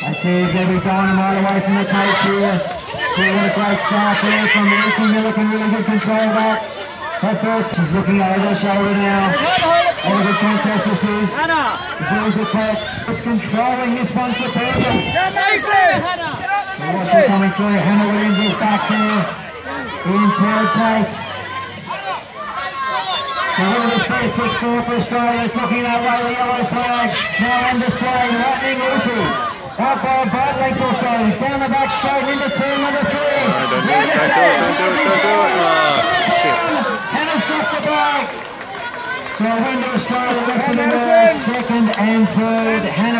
I see Debbie Dynamite away from the tapes here. Doing a great start there from Lucy Milliken, really good control back. Her first, she's looking over her shoulder now. What a good contest this is. The clock. Just controlling this one superbly. Watch her coming through. Hannah Williams is back there in third place. So this best six score for Australia. It's looking that way. The yellow flag now on display. Lightning Lucy. Up by a boat length or so. Down the back straight into turn number three. don't do it, don't do it, don't do it, don't do it. Oh, shit. Hannah's dropped the bag. So a win to Australia, rest the world, second and third. Hannah